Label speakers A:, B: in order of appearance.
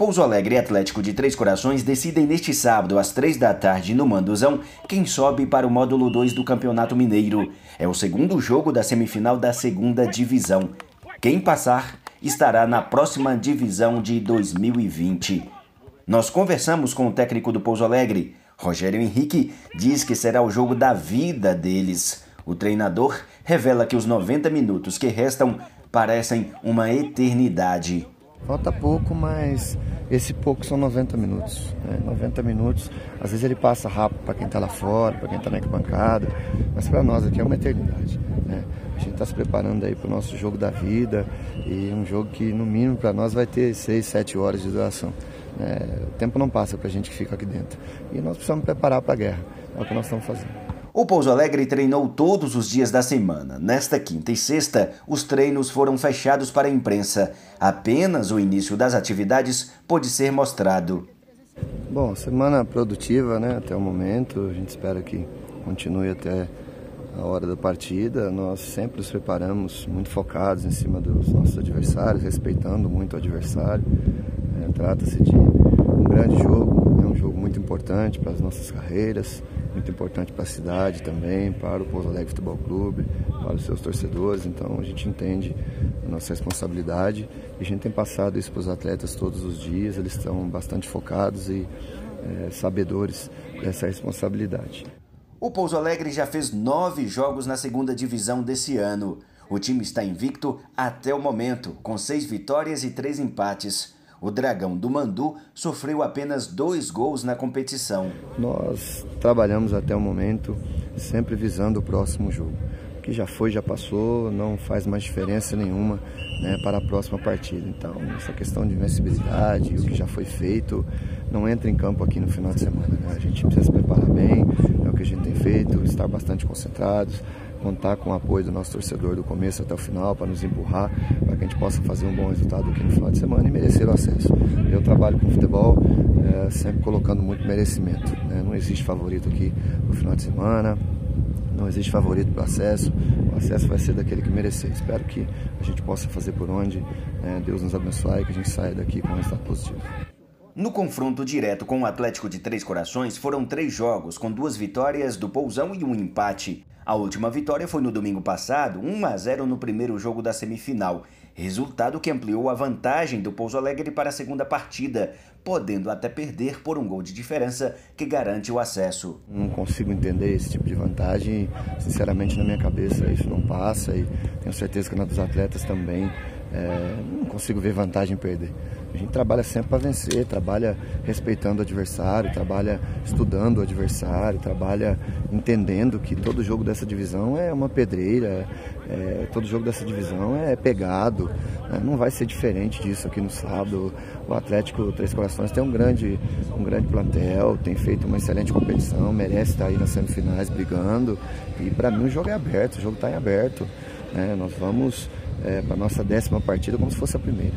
A: Pouso Alegre e Atlético de Três Corações decidem neste sábado, às três da tarde, no Manduzão, quem sobe para o módulo 2 do Campeonato Mineiro. É o segundo jogo da semifinal da segunda divisão. Quem passar estará na próxima divisão de 2020. Nós conversamos com o técnico do Pouso Alegre. Rogério Henrique diz que será o jogo da vida deles. O treinador revela que os 90 minutos que restam parecem uma eternidade.
B: Falta pouco, mas esse pouco são 90 minutos. Né? 90 minutos, às vezes ele passa rápido para quem está lá fora, para quem está na arquibancada, mas para nós aqui é uma eternidade. Né? A gente está se preparando aí para o nosso jogo da vida e um jogo que no mínimo para nós vai ter 6, 7 horas de duração. É, o tempo não passa para a gente que fica aqui dentro. E nós precisamos preparar para a guerra. É o que nós estamos fazendo.
A: O Pouso Alegre treinou todos os dias da semana. Nesta quinta e sexta, os treinos foram fechados para a imprensa. Apenas o início das atividades pôde ser mostrado.
B: Bom, semana produtiva, né, até o momento. A gente espera que continue até a hora da partida. Nós sempre nos preparamos muito focados em cima dos nossos adversários, respeitando muito o adversário. É, Trata-se de um grande jogo, é um jogo muito importante para as nossas carreiras muito importante para a cidade também, para o Pouso Alegre Futebol Clube, para os seus torcedores. Então a gente entende a nossa responsabilidade e a gente tem passado isso para os atletas todos os dias. Eles estão bastante focados e é, sabedores dessa responsabilidade.
A: O Pouso Alegre já fez nove jogos na segunda divisão desse ano. O time está invicto até o momento, com seis vitórias e três empates. O Dragão do Mandu sofreu apenas dois gols na competição.
B: Nós trabalhamos até o momento sempre visando o próximo jogo. O que já foi, já passou, não faz mais diferença nenhuma né, para a próxima partida. Então, essa questão de invencibilidade, o que já foi feito, não entra em campo aqui no final de semana. Né? A gente precisa se preparar bem, é o que a gente tem feito, estar bastante concentrados, contar com o apoio do nosso torcedor do começo até o final para nos empurrar, para que a gente possa fazer um bom resultado aqui no final de semana e merecer o acesso. Eu trabalho com futebol é, sempre colocando muito merecimento. Né? Não existe favorito aqui no final de semana, não existe favorito para o acesso. O acesso vai ser daquele que merecer. Espero que a gente possa fazer por onde. Né? Deus nos abençoe e que a gente saia daqui com um resultado positivo.
A: No confronto direto com o Atlético de Três Corações, foram três jogos, com duas vitórias do Pousão e um empate. A última vitória foi no domingo passado, 1 a 0 no primeiro jogo da semifinal, resultado que ampliou a vantagem do Pouso Alegre para a segunda partida, podendo até perder por um gol de diferença que garante o acesso.
B: Não consigo entender esse tipo de vantagem, sinceramente na minha cabeça isso não passa e tenho certeza que na dos atletas também é, não consigo ver vantagem em perder. A gente trabalha sempre para vencer, trabalha respeitando o adversário, trabalha estudando o adversário, trabalha entendendo que todo jogo dessa divisão é uma pedreira, é, todo jogo dessa divisão é pegado. Né? Não vai ser diferente disso aqui no sábado. O Atlético Três Corações tem um grande, um grande plantel, tem feito uma excelente competição, merece estar aí nas semifinais brigando. E para mim o jogo é aberto, o jogo está em aberto. Né? Nós vamos é, para a nossa décima partida como se fosse a primeira.